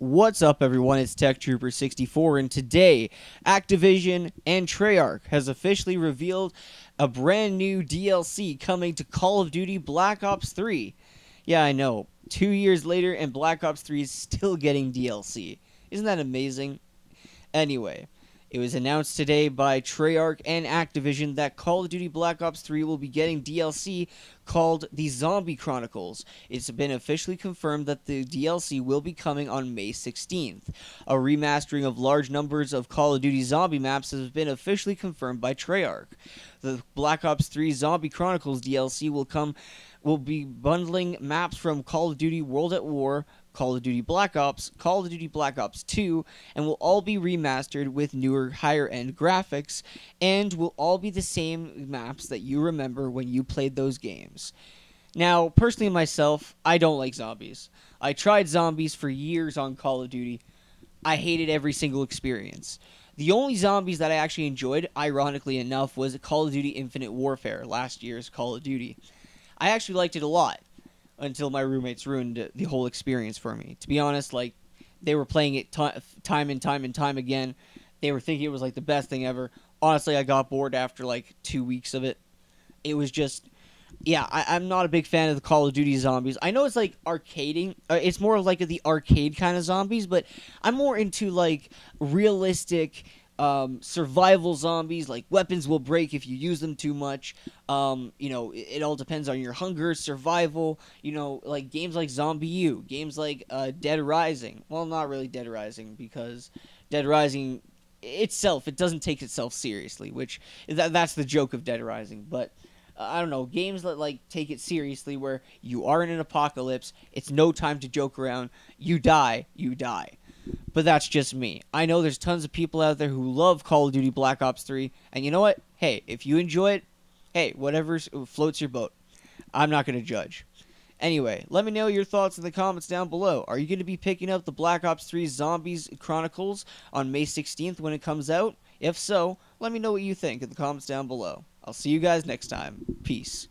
What's up, everyone? It's Tech Trooper 64, and today, Activision and Treyarch has officially revealed a brand new DLC coming to Call of Duty Black Ops 3. Yeah, I know. Two years later, and Black Ops 3 is still getting DLC. Isn't that amazing? Anyway, it was announced today by Treyarch and Activision that Call of Duty Black Ops 3 will be getting DLC called The Zombie Chronicles. It's been officially confirmed that the DLC will be coming on May 16th. A remastering of large numbers of Call of Duty zombie maps has been officially confirmed by Treyarch. The Black Ops 3 Zombie Chronicles DLC will come will be bundling maps from Call of Duty World at War, Call of Duty Black Ops, Call of Duty Black Ops 2, and will all be remastered with newer, higher end graphics, and will all be the same maps that you remember when you played those games. Now, personally, myself, I don't like zombies. I tried zombies for years on Call of Duty. I hated every single experience. The only zombies that I actually enjoyed, ironically enough, was Call of Duty Infinite Warfare, last year's Call of Duty. I actually liked it a lot until my roommates ruined the whole experience for me. To be honest, like they were playing it time and time and time again. They were thinking it was like the best thing ever. Honestly, I got bored after like two weeks of it. It was just, yeah, I, am not a big fan of the Call of Duty zombies. I know it's like arcading. Uh, it's more of like the arcade kind of zombies, but I'm more into like realistic um, survival zombies, like weapons will break if you use them too much. Um, you know, it, it, all depends on your hunger, survival. You know, like games like ZombiU, games like uh, Dead Rising. Well, not really Dead Rising because Dead Rising itself it doesn't take itself seriously, which that, that's the joke of Dead Rising. But uh, I don't know games that like take it seriously, where you are in an apocalypse. It's no time to joke around. You die, you die but that's just me. I know there's tons of people out there who love Call of Duty Black Ops 3, and you know what? Hey, if you enjoy it, hey, whatever uh, floats your boat. I'm not going to judge. Anyway, let me know your thoughts in the comments down below. Are you going to be picking up the Black Ops 3 Zombies Chronicles on May 16th when it comes out? If so, let me know what you think in the comments down below. I'll see you guys next time. Peace.